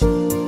嗯